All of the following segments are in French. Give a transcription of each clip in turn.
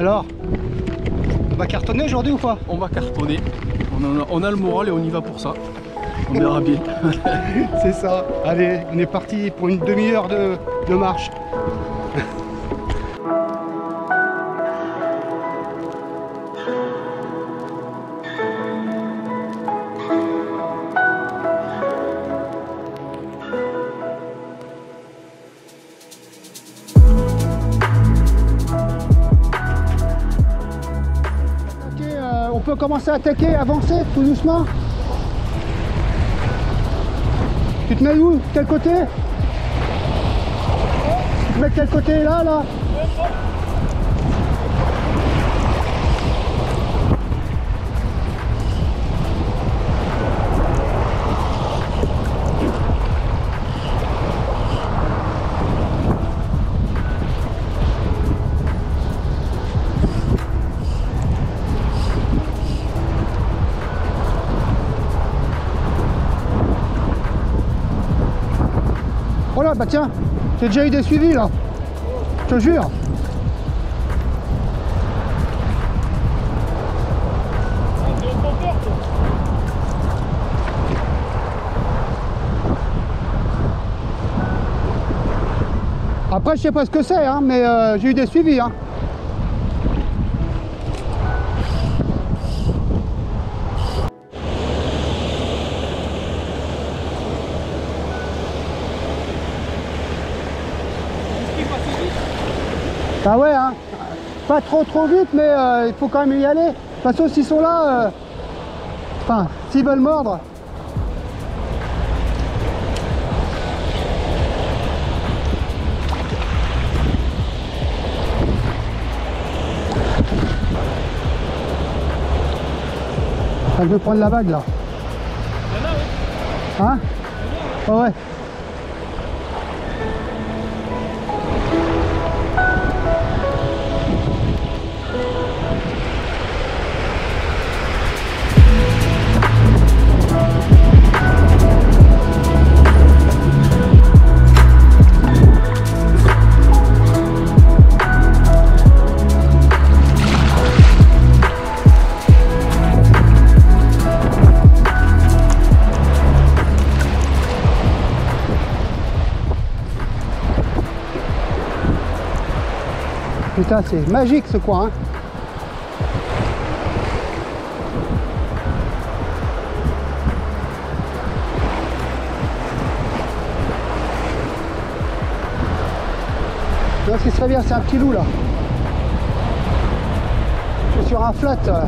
Alors On va cartonner aujourd'hui ou pas? On va cartonner. On a, on a le moral et on y va pour ça. On verra bien. C'est ça. Allez, on est parti pour une demi-heure de, de marche. peut commencer à attaquer, avancer tout doucement. Tu te mets où? Quel côté? Tu te mets de quel côté? Là, là Bah tiens, j'ai déjà eu des suivis là. Je te jure. Après, je sais pas ce que c'est, hein, mais euh, j'ai eu des suivis. Hein. Bah ouais, hein. Pas trop trop vite, mais euh, il faut quand même y aller. De toute façon, s'ils sont là, euh, enfin, s'ils veulent mordre. Je vais prendre la vague là. Hein? Ouais, ouais. Putain, c'est magique ce coin. hein. Là, ce qui serait bien, c'est un petit loup là. Je suis sur un flat euh,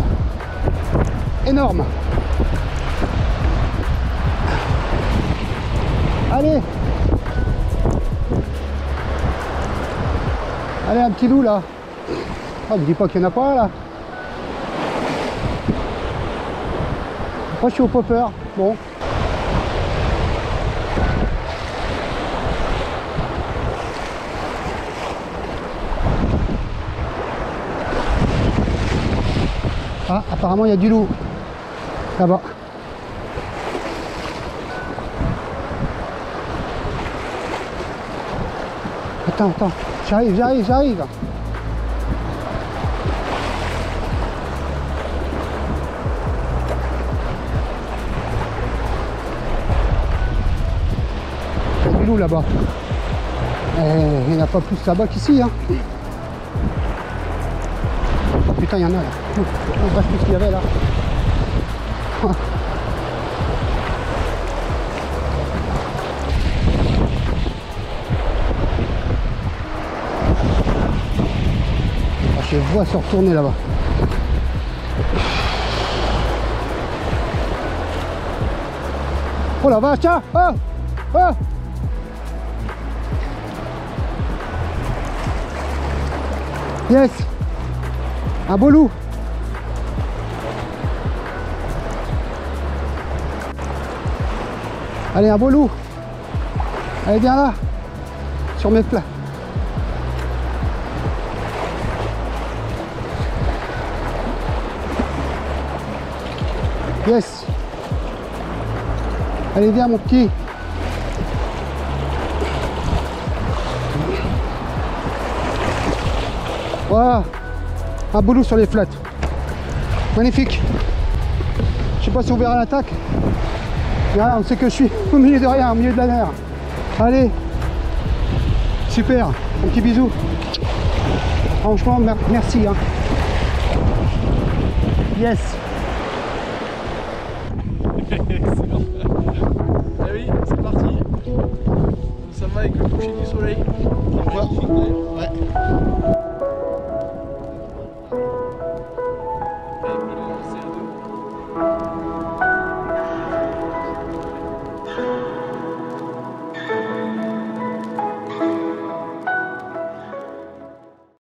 énorme. Allez Allez, un petit loup là. Ah, me dis pas qu'il n'y en a pas là. Moi, je suis au popper. Bon. Ah, apparemment, il y a du loup. Là-bas. Attends, attends. J'arrive, j'arrive, j'arrive. Il y a du loup là-bas. Eh, Il n'y en a pas plus là-bas qu'ici. Hein. Oh, putain, il y en a là. On voit plus ce qu'il y avait là. Les vois se retourner là-bas. Oh la vache, tiens Oh Oh Yes. Un beau loup. Allez, un beau loup. Allez, viens là. Sur mes plats Yes Allez, viens mon petit Voilà Un boulot sur les flottes. Magnifique. Je sais pas si on verra l'attaque. On sait que je suis au milieu de rien, au milieu de la mer. Allez. Super. Un petit bisou. Franchement, mer- merci. hein. Yes. oui, c'est parti. Ça va avec le coucher du soleil.